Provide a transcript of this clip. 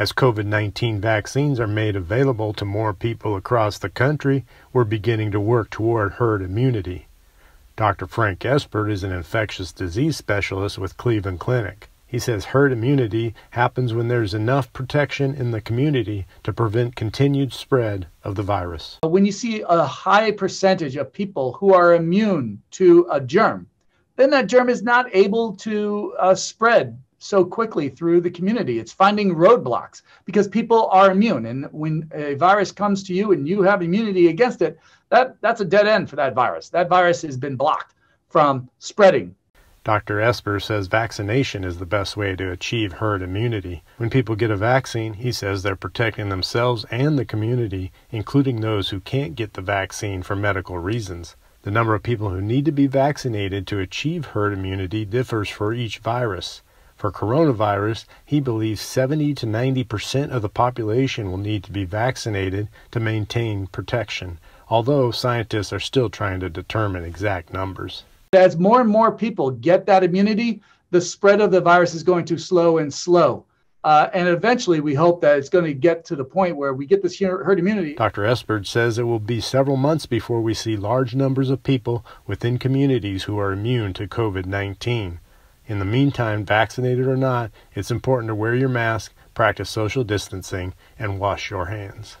As COVID 19 vaccines are made available to more people across the country, we're beginning to work toward herd immunity. Dr. Frank Esper is an infectious disease specialist with Cleveland Clinic. He says herd immunity happens when there's enough protection in the community to prevent continued spread of the virus. When you see a high percentage of people who are immune to a germ, then that germ is not able to uh, spread so quickly through the community. It's finding roadblocks because people are immune. And when a virus comes to you and you have immunity against it, that, that's a dead end for that virus. That virus has been blocked from spreading Dr. Esper says vaccination is the best way to achieve herd immunity. When people get a vaccine, he says they're protecting themselves and the community, including those who can't get the vaccine for medical reasons. The number of people who need to be vaccinated to achieve herd immunity differs for each virus. For coronavirus, he believes 70 to 90 percent of the population will need to be vaccinated to maintain protection, although scientists are still trying to determine exact numbers. As more and more people get that immunity, the spread of the virus is going to slow and slow. Uh, and eventually, we hope that it's going to get to the point where we get this herd immunity. Dr. Esper says it will be several months before we see large numbers of people within communities who are immune to COVID 19. In the meantime, vaccinated or not, it's important to wear your mask, practice social distancing, and wash your hands.